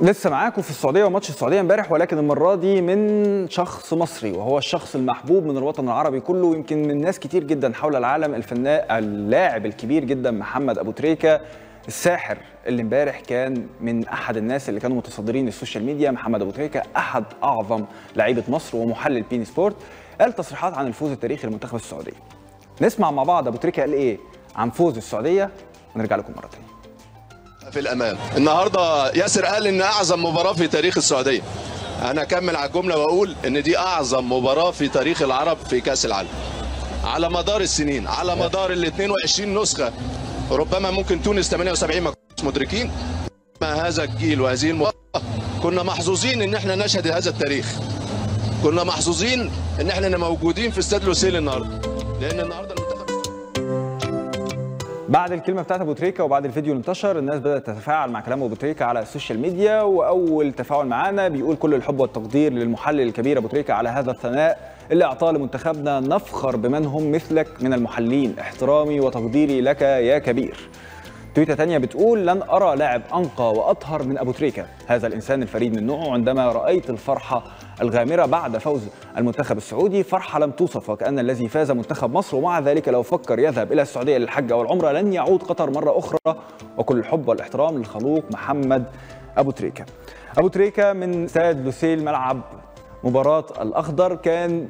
لسه معاكم في السعودية وماتش السعودية امبارح ولكن المرة دي من شخص مصري وهو الشخص المحبوب من الوطن العربي كله يمكن من ناس كتير جدا حول العالم الفنان اللاعب الكبير جدا محمد أبو تريكة. الساحر اللي امبارح كان من أحد الناس اللي كانوا متصدرين ال social media محمد أبو تريكة أحد أعظم لعيبة مصر ومحلل beIN Sport. قال تصريحات عن الفوز التاريخي لمنتخب السعوديه نسمع مع بعض أبو تريكة قال إيه عن فوز السعودية؟ ونرجع لكم مرة ثانية في الامان النهارده ياسر قال إن أعظم مباراة في تاريخ السعودية. أنا أكمل على الجملة وأقول إن دي أعظم مباراة في تاريخ العرب في كأس العالم. على مدار السنين على مدار ال 22 نسخة ربما ممكن تونس 78 ما كناش مدركين. ما هذا الجيل وهذه المباراة؟ كنا محظوظين إن إحنا نشهد هذا التاريخ. كنا محظوظين إن إحنا موجودين في استاد لوسيل النهارده. لأن النهارده بعد الكلمة بتاعت أبو تريكة وبعد الفيديو اللي انتشر الناس بدأت تتفاعل مع كلام أبو تريكة على ال social media وأول تفاعل معانا بيقول كل الحب والتقدير للمحلل الكبير أبو تريكة على هذا الثناء اللي أعطاه لمنتخبنا نفخر بمن هم مثلك من المحللين احترامي وتقديري لك يا كبير. تويتة تانية بتقول لن أرى لاعب أنقى وأطهر من أبو تريكة. هذا الإنسان الفريد من نوعه. عندما رأيت الفرحة الغامرة بعد فوز المنتخب السعودي فرحة لم توصف وكأن الذي فاز منتخب مصر. ومع ذلك لو فكر يذهب إلى السعودية للحج أو العمرة لن يعود قطر مرة أخرى. وكل الحب والاحترام للخلوق محمد أبو تريكة. أبو تريكة من استاد لوسيل ملعب مباراة الأخضر كان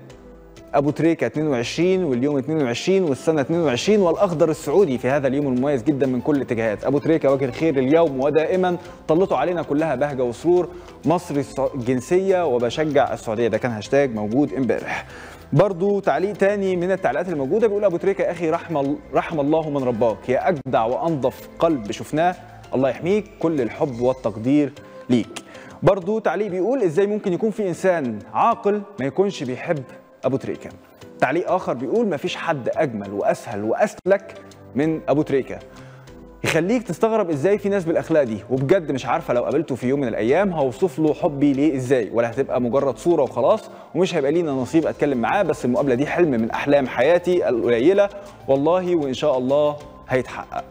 أبو تريكة 22 واليوم 22 والسنة 22 والأخضر السعودي في هذا اليوم المميز جدا من كل الاتجاهات. أبو تريكة وجه الخير اليوم ودائما طلتوا علينا كلها بهجة وسرور مصري الجنسية وبشجع السعودية. ده كان هاشتاج موجود امبارح. برضو تعليق تاني من التعليقات الموجودة بيقول أبو تريكة أخي رحم رحم الله من رباك. يا أجدع وأنظف قلب شفناه. الله يحميك. كل الحب والتقدير ليك. برضو تعليق بيقول إزاي ممكن يكون في إنسان عاقل ما يكونش بيحب أبو تريكة. تعليق آخر بيقول مفيش حد أجمل وأسهل وأسلك من أبو تريكة. يخليك تستغرب إزاي في ناس بالأخلاق دي وبجد مش عارفة لو قابلته في يوم من الأيام هوصف له حبي ليه إزاي ولا هتبقى مجرد صورة وخلاص ومش هيبقى لينا نصيب أتكلم معاه بس المقابلة دي حلم من أحلام حياتي القليلة. والله وإن شاء الله هيتحقق.